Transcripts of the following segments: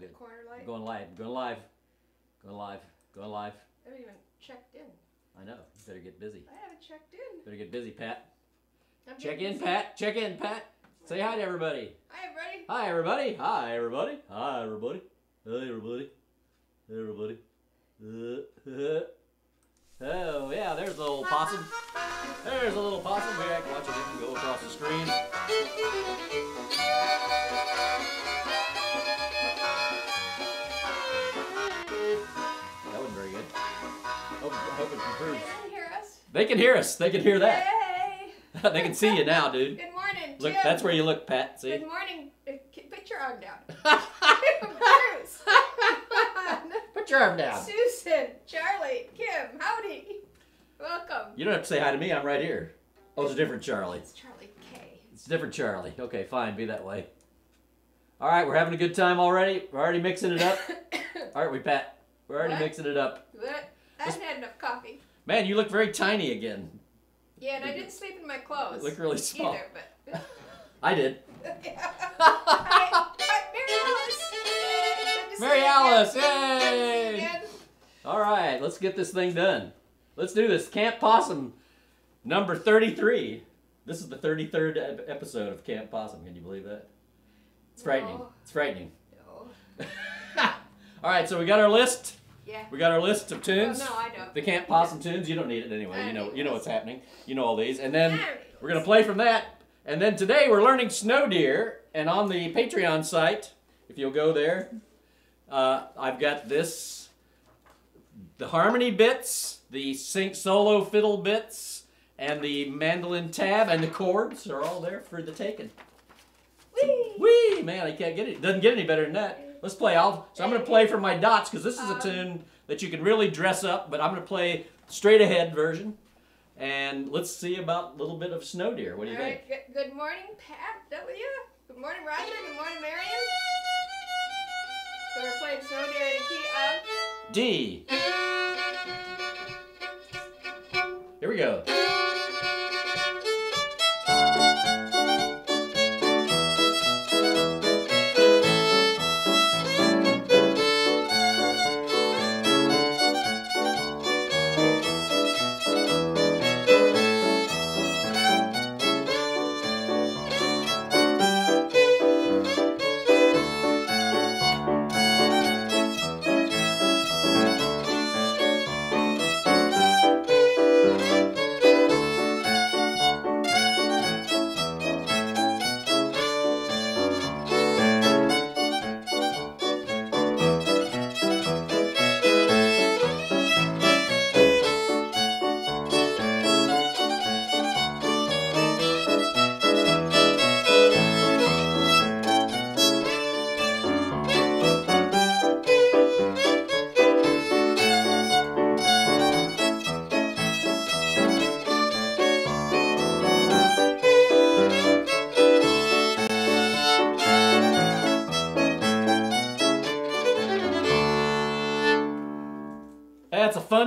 good. Corner light. Going live. Going live. Going live. Going live. I haven't even checked in. I know. You better get busy. I haven't checked in. Better get busy, Pat. I'm Check in, busy. Pat. Check in, Pat. Say hi to everybody. Hi, everybody. Hi, everybody. Hi, everybody. Hi, everybody. Hi, everybody. Hey, everybody. Uh, oh, yeah, there's a little possum. There's a little possum. We act watching him go across the screen. I hope it improves. Can hear us? They can hear us. They can hear that. Hey. they can see you now, dude. Good morning, Look, Jim. that's where you look, Pat. See? Good morning. Uh, Put your arm down. Bruce. Put your arm down. Susan, Charlie, Kim, howdy. Welcome. You don't have to say hi to me. I'm right here. Oh, it's a different Charlie. It's Charlie K. It's a different Charlie. Okay, fine. Be that way. All right, we're having a good time already. We're already mixing it up. Aren't we, Pat? We're already What? mixing it up. What? I haven't had enough coffee. Man, you look very tiny again. Yeah, and I didn't sleep in my clothes. You look really small. Either, but. I did. Mary Alice. Mary Alice, again. Good to see you yay! All right, let's get this thing done. Let's do this. Camp Possum number 33. This is the 33rd episode of Camp Possum. Can you believe that? It's frightening. No. It's frightening. No. All right, so we got our list. Yeah. We got our list of Oh, tunes. no, I don't. The Camp Possum tunes. You don't need it anyway. You know. You know what's happening. You know all these. And then we're gonna play from that. And then today we're learning Snow Deer. And on the Patreon site, if you'll go there, uh, I've got this, the harmony bits, the sync solo fiddle bits, and the mandolin tab and the chords are all there for the taking. Whee! Whee! Man, I can't get it. Doesn't get any better than that. Let's play. I'll, so I'm going to play from my dots because this is a Um, tune that you can really dress up, but I'm going to play straight ahead version. And let's see about a little bit of Snow Deer. What do you All think? right, good, good morning, Pat W. Good morning, Roger. Good morning, Marion. So we're playing Snow Deer in the key of. D. Here we go.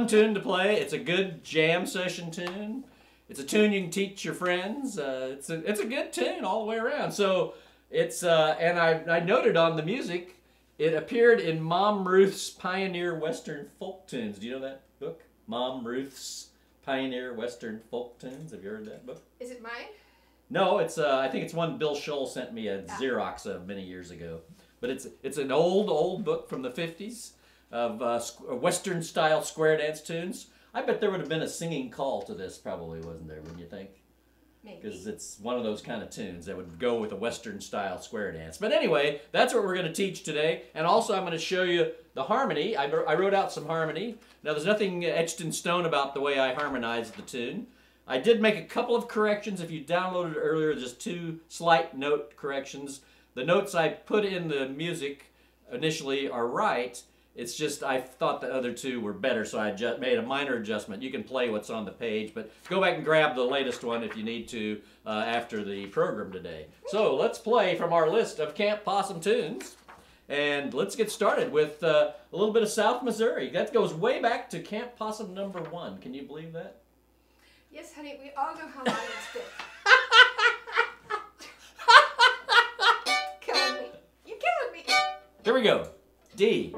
Fun tune to play. It's a good jam session tune. It's a tune you can teach your friends. Uh, it's a it's a good tune all the way around. So it's uh, and I I noted on the music, it appeared in Mom Ruth's Pioneer Western Folk Tunes. Do you know that book? Mom Ruth's Pioneer Western Folk Tunes. Have you heard that book? Is it mine? No, it's uh, I think it's one Bill Scholl sent me a Ah. Xerox of many years ago. But it's it's an old old book from the fifties of uh, Western style square dance tunes. I bet there would have been a singing call to this, probably wasn't there? Wouldn't you think? Because it's one of those kind of tunes that would go with a Western style square dance. But anyway, that's what we're going to teach today. And also, I'm going to show you the harmony. I, I wrote out some harmony. Now, there's nothing etched in stone about the way I harmonized the tune. I did make a couple of corrections. If you downloaded earlier, just two slight note corrections. The notes I put in the music initially are right. It's just I thought the other two were better, so I just made a minor adjustment. You can play what's on the page, but go back and grab the latest one if you need to uh, after the program today. So let's play from our list of Camp Possum tunes. And let's get started with uh, a little bit of South Missouri. That goes way back to Camp Possum number one. Can you believe that? Yes, honey, we all know how long it's been. killing me. You're killing me. Here we go. D.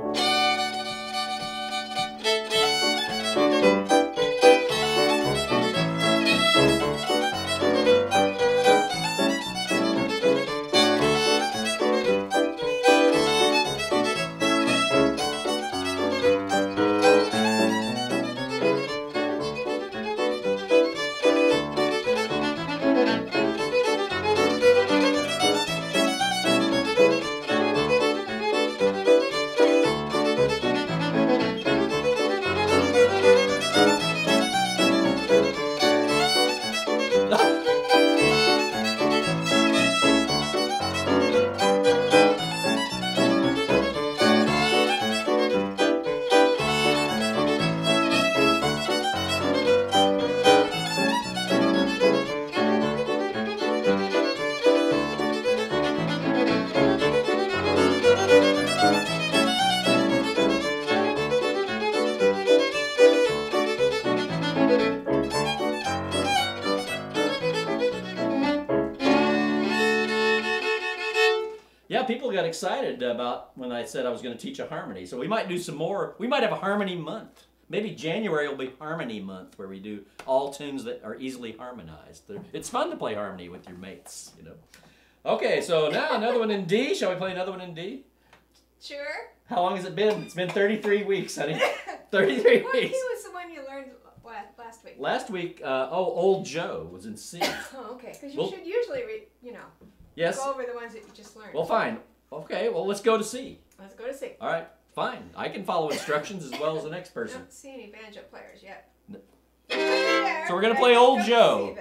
got excited about when I said I was going to teach a harmony. So we might do some more. We might have a harmony month. Maybe January will be harmony month where we do all tunes that are easily harmonized. It's fun to play harmony with your mates, you know. Okay, so now another one in D. Shall we play another one in D? Sure. How long has it been? It's been 33 weeks, honey. 33 What weeks. was the one you learned last week? Last week, uh, oh, Old Joe was in C. Oh, okay. Because you Well- should usually, re- you know, Yes? go over the ones that you just learned. Well, fine. Okay, well, let's go to C. Let's go to C. All right, fine. I can follow instructions as well as the next person. I don't see any banjo players yet. No. So we're gonna play Old Joe.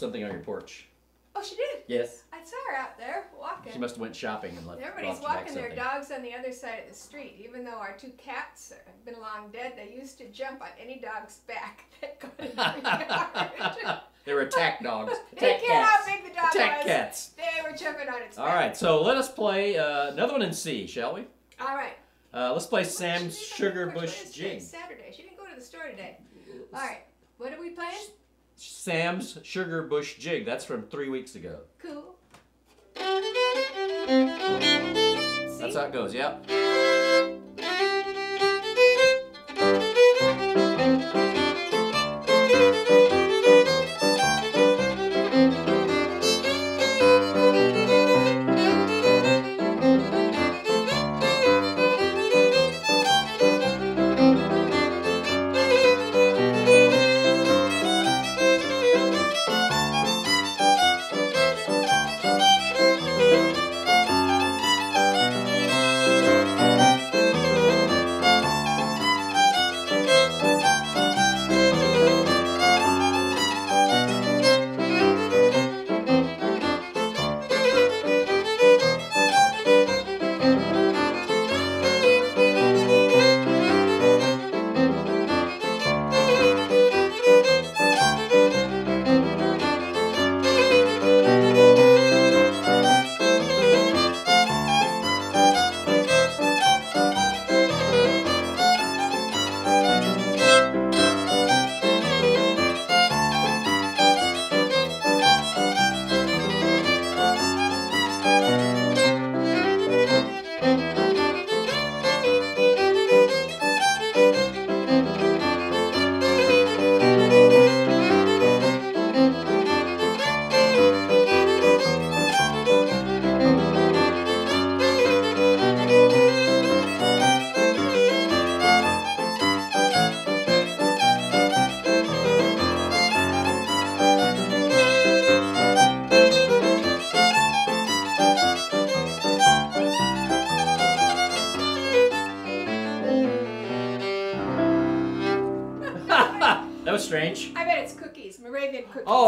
Something on your porch. Oh, she did. Yes. I saw her out there walking. She must have went shopping and left. Everybody's brought you back walking their dogs on the other side of the street. Even though our two cats have been long dead, they used to jump on any dog's back that got in the yard. they were attack dogs. They Attack how cats. big the dog Attack was. cats. They were jumping on its All back. right, so let us play uh, another one in C, shall we? All right. Uh, let's play Well, Sam's Sugar Bush church. What is today? Jig. Saturday. She didn't go to the store today. All right. What are we playing? Sam's Sugar Bush Jig. That's from three weeks ago. Cool. That's how it goes. Yep.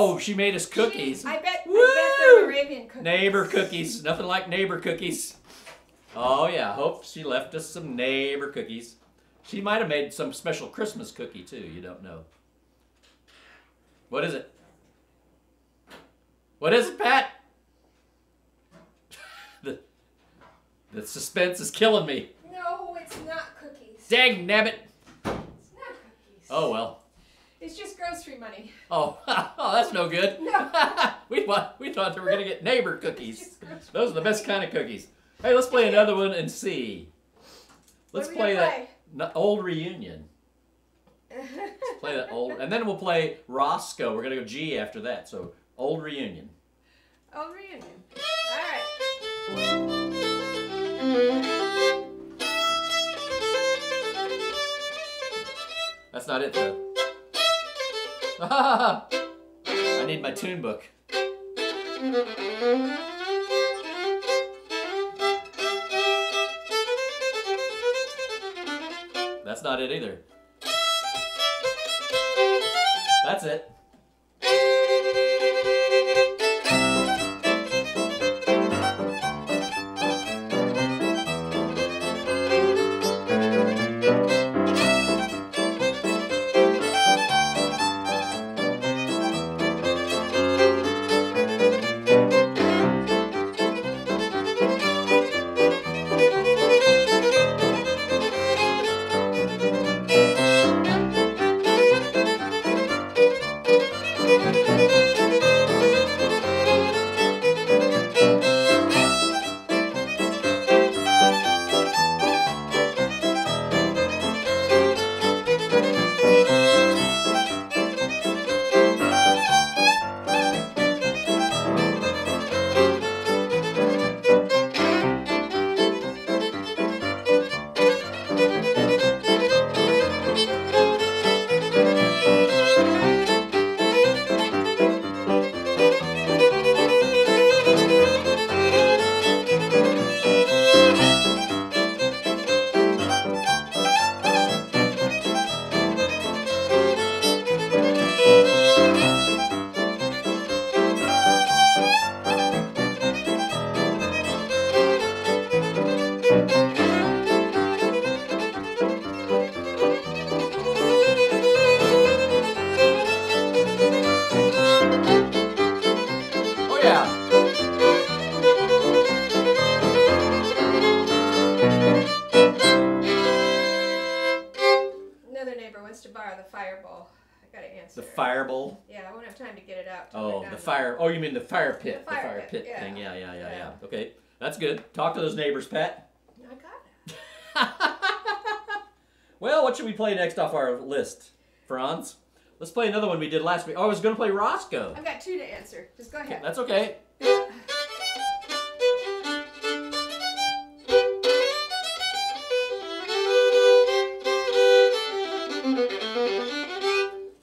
Oh, she made us cookies. I bet, Woo! I bet they're Moravian cookies. Neighbor cookies. Nothing like neighbor cookies. Oh yeah, hope she left us some neighbor cookies. She might have made some special Christmas cookie too. You don't know. What is it? What is it, Pat? the the suspense is killing me. No, it's not cookies. Dang nabbit. It's not cookies. Oh well. It's just grocery money. Oh, oh that's no good. No. we thought we thought they were gonna get neighbor cookies. Those are the best kind of cookies. Hey, let's play another one and see. Let's play that old reunion. Play that old, and then we'll play Roscoe. We're gonna go G after that. So old reunion. Old reunion. All right. That's not it though. I need my tune book. That's not it either. That's it. Fire. Oh, you mean the fire pit? The fire pit, yeah. thing. Yeah, yeah, yeah, yeah, Yeah. Okay, that's good. Talk to those neighbors, Pat. I got it. well, what should we play next off our list, Franz? Let's play another one we did last week. Oh, I was going to play Roscoe. I've got two to answer. Just go ahead. That's okay.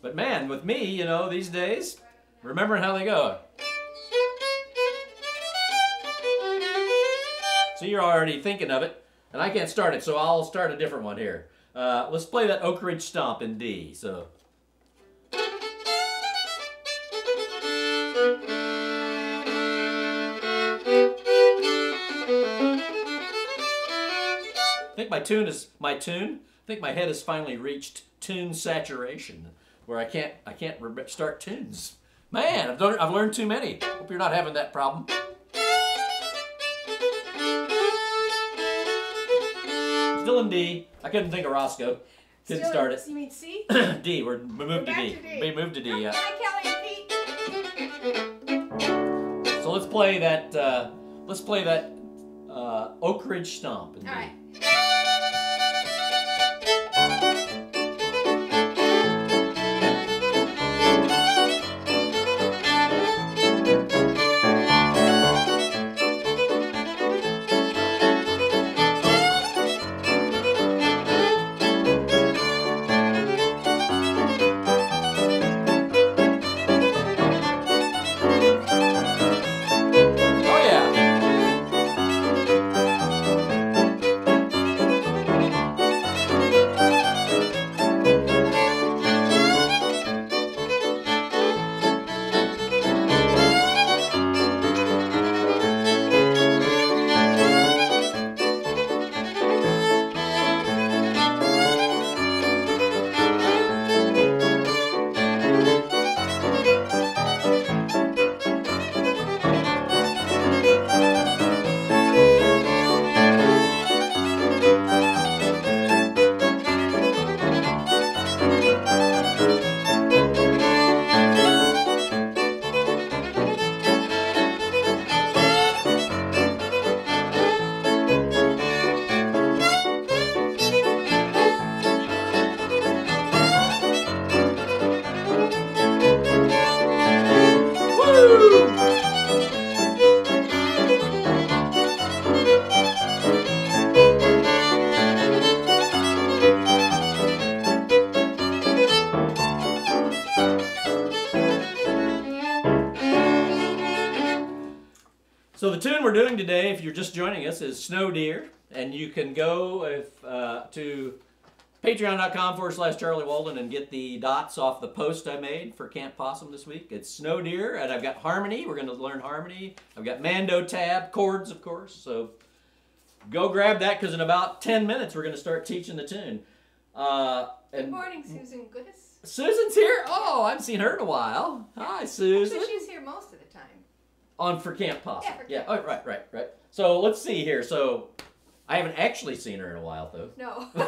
But man, with me, you know, these days, remembering how they go. So you're already thinking of it, and I can't start it, so I'll start a different one here. Uh, let's play that Oak Ridge Stomp in D. So. I think my tune is my tune. I think my head has finally reached tune saturation, where I can't I can't start tunes. Man, I've done, I've learned too many. Hope you're not having that problem. Still in D. I couldn't think of Roscoe. Couldn't Still- start it. You mean C? D. We're we moved to back D. to D. We moved to D. Yeah. Hi, Kelly and So let's play that. Uh, let's play that uh, Oak Ridge Stomp. in D. All right. So the tune we're doing today, if you're just joining us, is Snow Deer, and you can go if, uh, to patreon.com forward slash Charlie Walden and get the dots off the post I made for Camp Possum this week. It's Snow Deer, and I've got harmony. We're going to learn harmony. I've got Mando tab, chords, of course. So go grab that because in about 10 minutes we're going to start teaching the tune. Uh, Good morning, Susan Goodis. Susan's here. Oh, I haven't seen her in a while. Hi, Susan. So she's here most of the time. On for Camp Possum. Yeah, for yeah. Camp Oh, right, right, right. So let's see here. So I haven't actually seen her in a while though. No.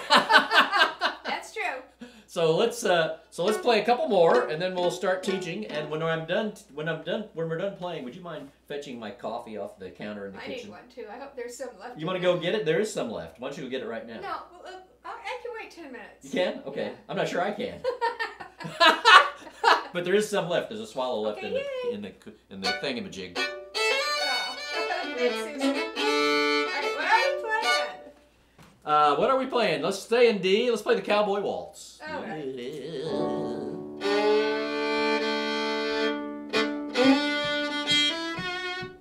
That's true. So let's uh, so let's play a couple more, and then we'll start teaching. And when I'm done, when I'm done, when we're done playing, would you mind fetching my coffee off the counter in the I need kitchen? one too. I hope there's some left. You want to go get it? There is some left. Why don't you go get it right now? No, well, uh, I I can wait ten minutes. You can? Okay. Yeah. I'm not sure I can. but there is some left. There's a swallow left Okay, in the in the in the. Oh. Thanks, Susan. What are you playing? Uh, what are we playing? Let's stay in D. Let's play the Cowboy Waltz.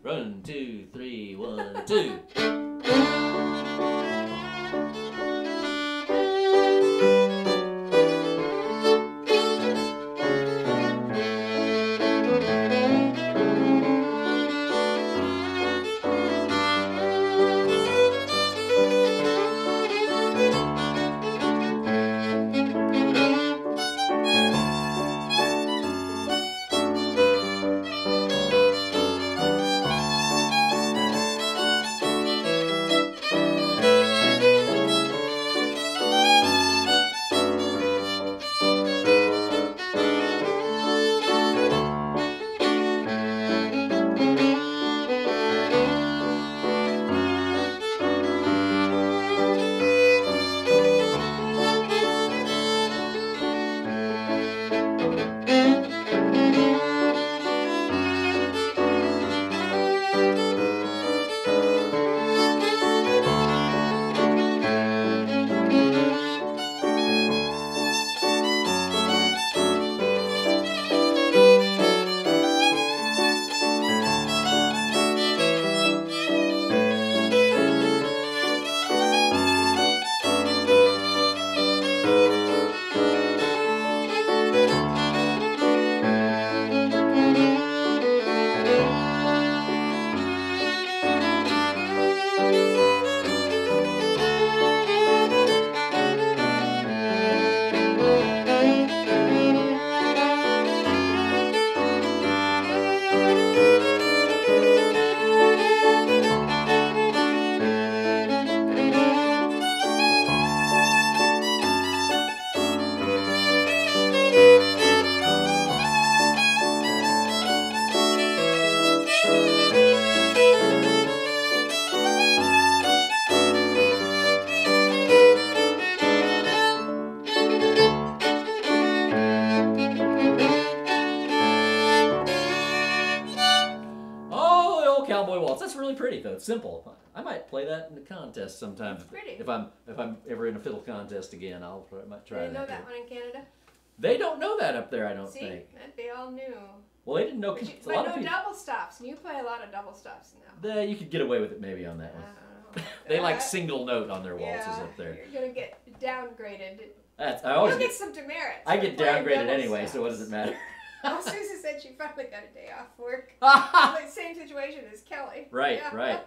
Run, two, three, one, two. Simple. I might play that in the contest sometime. If, Pretty. if I'm if I'm ever in a fiddle contest again, I'll I might try You didn't know that. that one in Canada? They don't know that up there. I don't See, think. that they all knew. Well, they didn't know. But, you, a but lot no of people. double stops, and you play a lot of double stops now. They- you could get away with it maybe on that one. They like Uh, single note on their waltzes yeah, up there. You're gonna get downgraded. That's I always You'll get get some demerits. I get downgraded anyway. So what does it matter? Well, Susan said she finally got a day off work. right, Like, Same situation as Kelly. right. Yeah.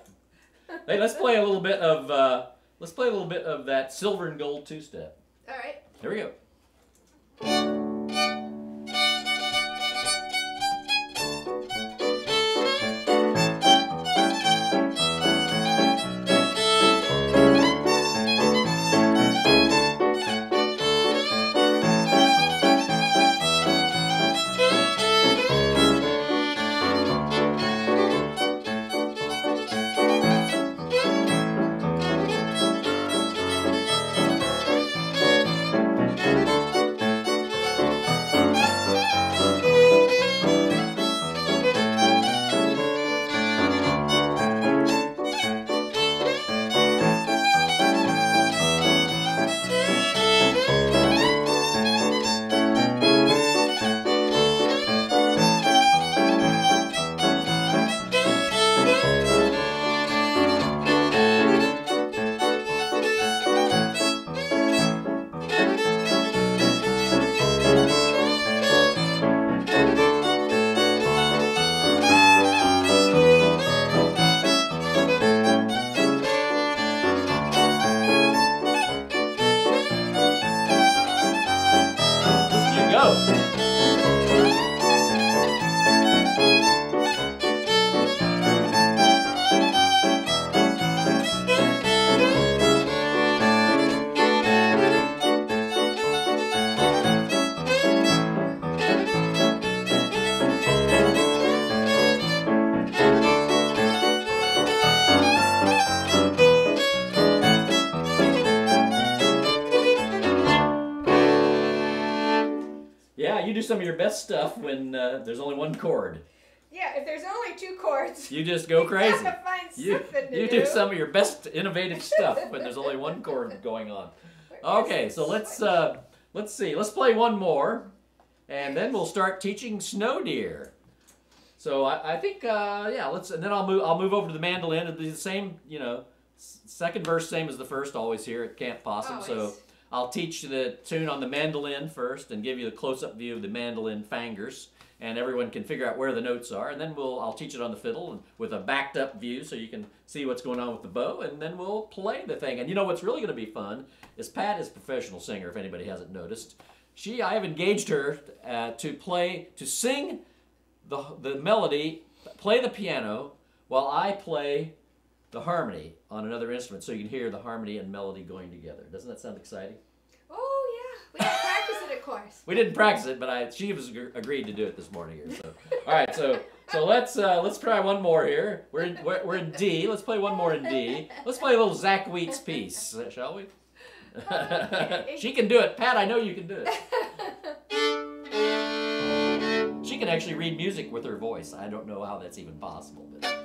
Hey, let's play a little bit of uh, let's play a little bit of that silver and gold two step. All right. Here we go. Best stuff when uh, there's only one chord. Yeah, if there's only two chords, You just go crazy. You, you do. do some of your best innovative stuff when there's only one chord going on. Okay, so let's uh, let's see. Let's play one more, and then we'll start teaching snow deer. So I, I think uh, yeah, let's and then I'll move I'll move over to the mandolin. It'll be the same, you know, second verse same as the first always here at Camp Possum. So Always. I'll teach you the tune on the mandolin first and give you a close-up view of the mandolin fingers, and everyone can figure out where the notes are. And then we'll I'll teach it on the fiddle and with a backed-up view so you can see what's going on with the bow, and then we'll play the thing. And you know what's really going to be fun is Pat is a professional singer. If anybody hasn't noticed, she I have engaged her uh, to play to sing the the melody, play the piano while I play the harmony on another instrument, so you can hear the harmony and melody going together. Doesn't that sound exciting? Oh yeah, we didn't practice it, of course. We didn't practice it, but I she was agreed to do it this morning here. So, all right, so so let's uh, let's try one more here. We're in we're, we're in D. Let's play one more in D. Let's play a little Zach Wheats piece, uh, shall we? Okay. she can do it, Pat. I know you can do it. She can actually read music with her voice. I don't know how that's even possible, but.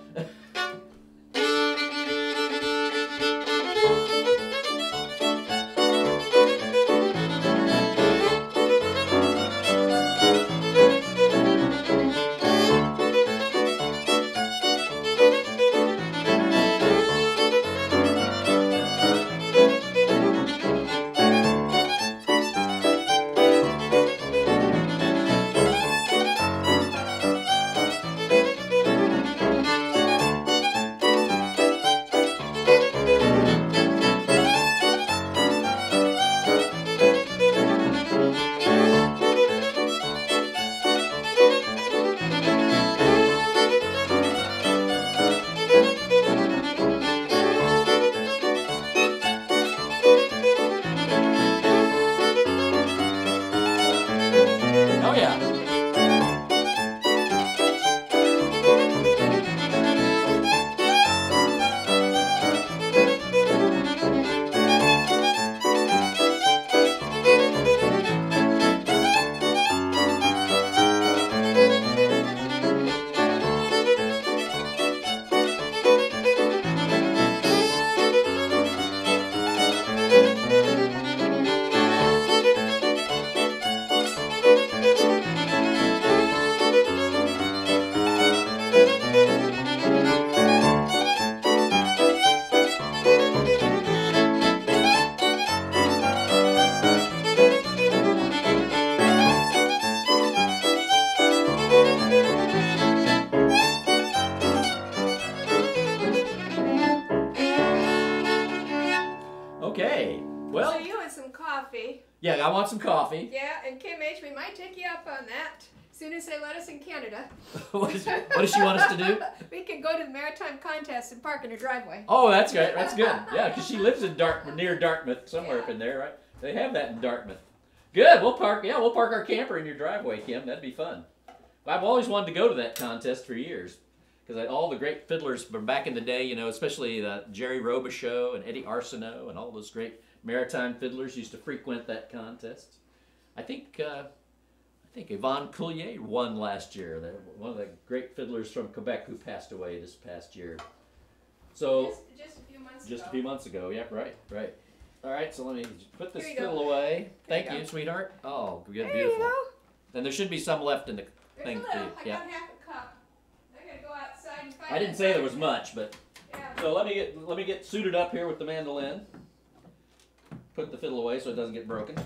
Soon as they let us in Canada. what, is, what does she want us to do? we can go to the maritime contest and park in her driveway. Oh, that's good. That's good. Yeah, because she lives in Dartmouth, near Dartmouth, somewhere up in there, right? They have that in Dartmouth. Good. We'll park. Yeah, we'll park our camper in your driveway, Kim. That'd be fun. I've always wanted to go to that contest for years because all the great fiddlers from back in the day, you know, especially the Jerry Robichaud and Eddie Arsenault and all those great maritime fiddlers used to frequent that contest. I think. Uh, I think Yvon Cuillerier won last year. One of the great fiddlers from Quebec who passed away this past year. So Just, just a few months just a ago. few months ago. Yep, right, right. All right, so let me put this you go. fiddle away. There Thank you, sweetheart. Oh, good, There beautiful. you go. And there should be some left in the There's thing a little. I got half a cup. I gotta go outside and find I didn't say there was much, but Yeah. so let me get let me get suited up here with the mandolin. Put the fiddle away so it doesn't get broken.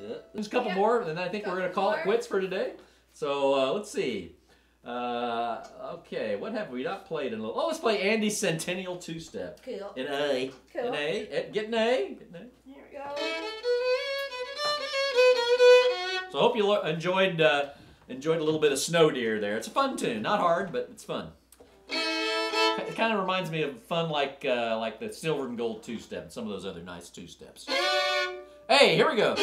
Yeah. There's a couple Yeah. more, and then I think we're gonna Couple call it quits for today. So uh, let's see. Uh, okay, what have we not played in a little? Oh, let's play Andy's Centennial Two Step. Cool. In A. Cool. In A. Get an A. Get an A. Here we go. So I hope you lo- enjoyed uh, enjoyed a little bit of Snow Deer there. It's a fun tune, not hard, but it's fun. It kind of reminds me of fun like uh, like the Silver and Gold two step, and some of those other nice two steps. Hey, here we go.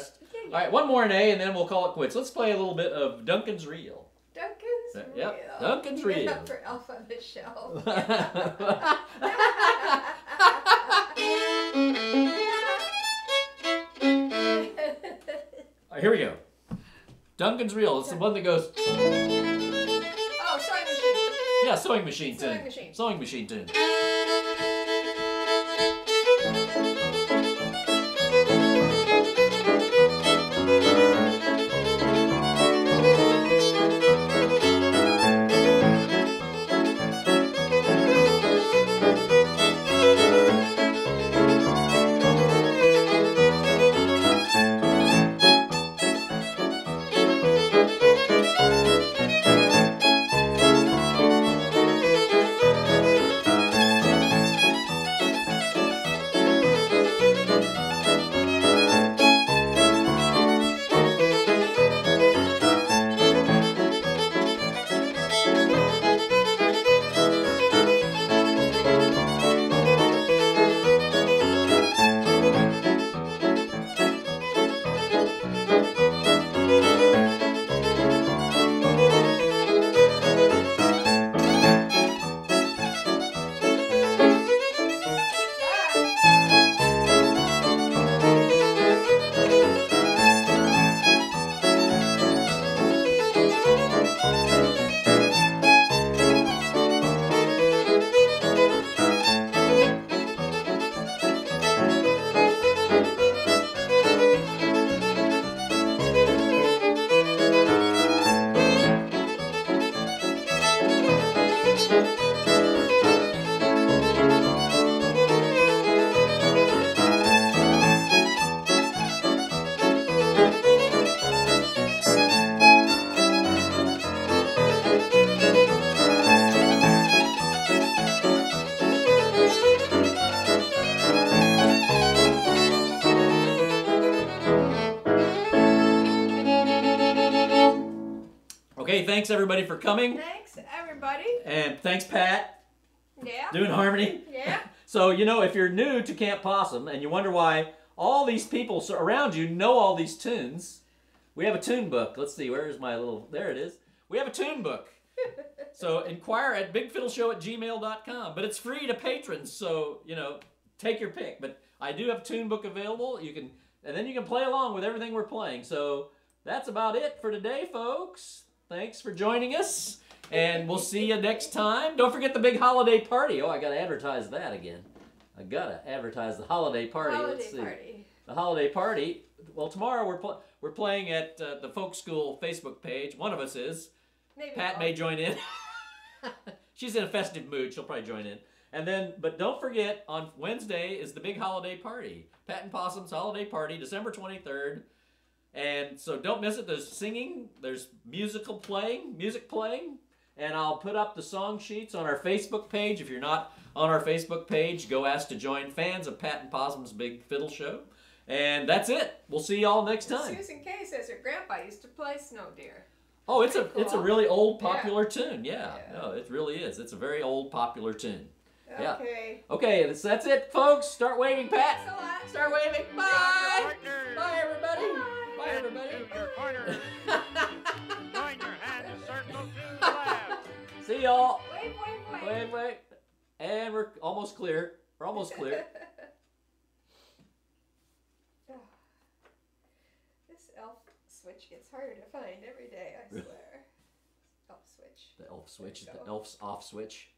Dressed. Yeah, All right, one more in A, and then we'll call it quits. Let's play a little bit of Duncan's Reel. Duncan's Uh, yep, Duncan's Give it real. up for Elf on the Shelf. All right, here we go. Duncan's Reel. It's the one that goes, oh, sewing machine. yeah, sewing machine Sewing tune. machine. Sewing machine tune. Thanks everybody for coming. Thanks, everybody. And thanks, Pat, Yeah. doing harmony. Yeah. So, you know, if you're new to Camp Possum and you wonder why all these people around you know all these tunes, we have a tune book. Let's see, where is my little. There it is. We have a tune book. So inquire at bigfiddleshow at gmail.com. But it's free to patrons, so, you know, take your pick. But I do have a tune book available. You can, and then you can play along with everything we're playing. So that's about it for today, folks. Thanks for joining us. And we'll see you next time. Don't forget the big holiday party. Oh, I got to advertise that again. I got to advertise the holiday party. Holiday Let's see. party. The holiday party. Well, tomorrow we're pl- we're playing at uh, the Folk School Facebook page. One of us is. Maybe Pat may join in. She's in a festive mood. She'll probably join in. And then, but don't forget, on Wednesday is the big holiday party. Pat and Possum's holiday party, December 23rd. And so don't miss it. There's singing, there's musical playing, music playing. And I'll put up the song sheets on our Facebook page. If you're not on our Facebook page, go ask to join fans of Pat and Possum's Big Fiddle Show. And that's it. We'll see y'all next time. Susan Kay says her grandpa used to play Snow Deer. Oh, it's a Pretty it's a really old Yeah. popular tune. Yeah. Yeah. No, it really is. It's a very old popular tune. Yeah. Okay. Okay, that's, that's it, folks. Start waving, Pat. Thanks a lot. Start waving. Bye. Bye, everybody. Bye. Bye, everybody. to your corners. Join your hands in circle to the left. See y'all. Wait, wait, wait. Wait, wait. And we're almost clear. We're almost clear. this elf switch gets harder to find every day, I swear. elf switch. The elf switch, There the elf's off switch.